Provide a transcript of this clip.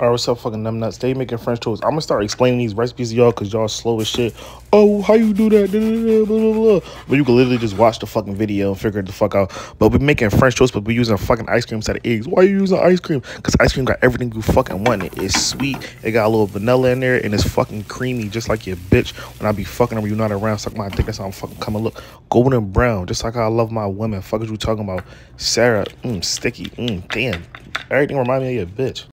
All right, what's up, fucking numb They making French toast. I'm gonna start explaining these recipes to y'all because y'all slow as shit. Oh, how you do that? Blah, blah, blah, but you can literally just watch the fucking video and figure the fuck out. But we're making French toast, but we're using fucking ice cream instead of eggs. Why are you using ice cream? Because ice cream got everything you fucking want. It. It's sweet. It got a little vanilla in there, and it's fucking creamy, just like your bitch. When I be fucking her, you not around, suck my dick. That's how I'm fucking coming. Look, golden brown, just like I love my women. Fuck is you talking about? Sarah, mm, sticky, mm, damn. Everything remind me of your bitch.